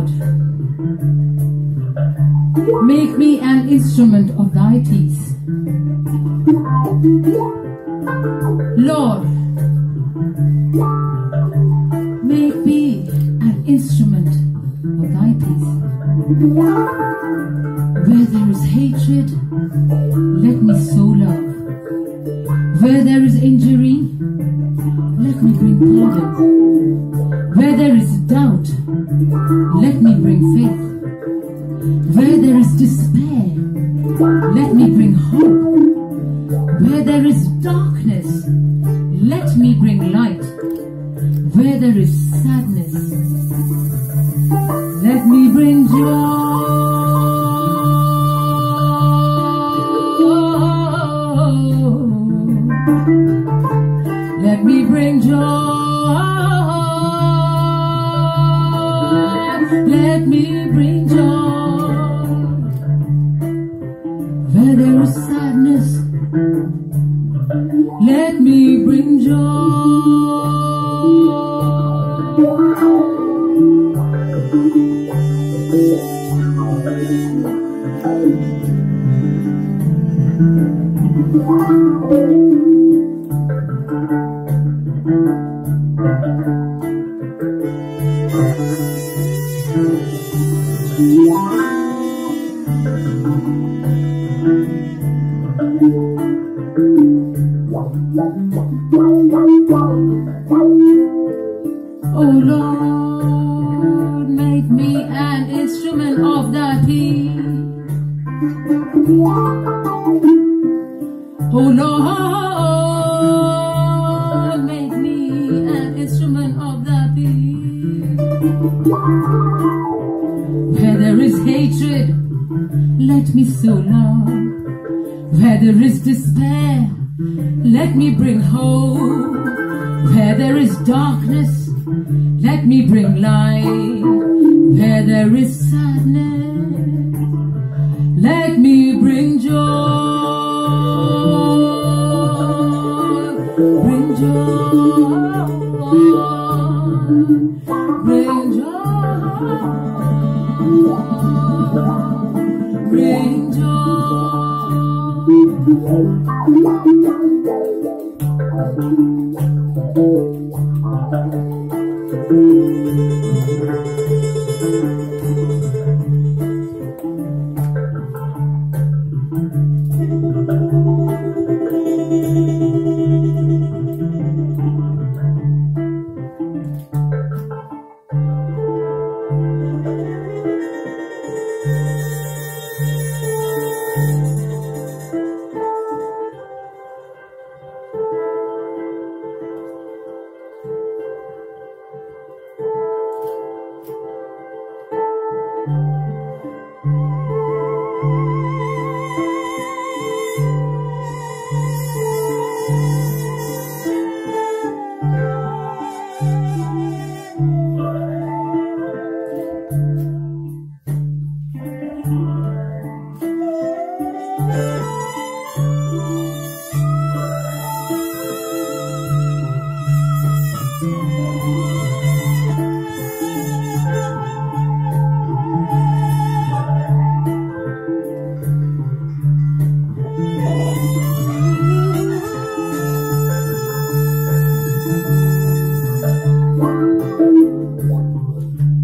Lord, make me an instrument of thy peace. Lord, make me an instrument of thy peace. Where there is hatred, let me sow love. Where there is injury, let me bring pardon. Where there is let me bring faith. Where there is despair, let me bring hope. Where there is darkness, let me bring light. Where there is sadness, let me bring joy. Let me bring joy. Let me bring joy. Where there is sadness, let me bring Oh Lord, make me an instrument of thy peace. Oh Lord, make me an instrument of thy peace. Where there is hatred, let me sow love. Where there is despair, let me bring hope. Where there is darkness, let me bring light where there is sadness. Let me bring joy. Bring joy. Bring joy. Bring joy. Bring joy. Thank you.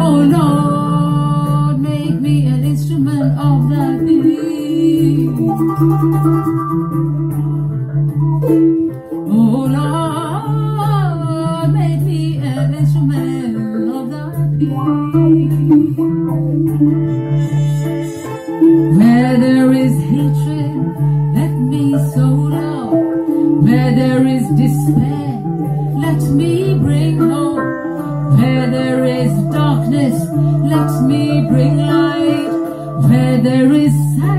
Oh Lord, make me an instrument of thy peace. Oh Lord, make me an instrument of thy peace. There is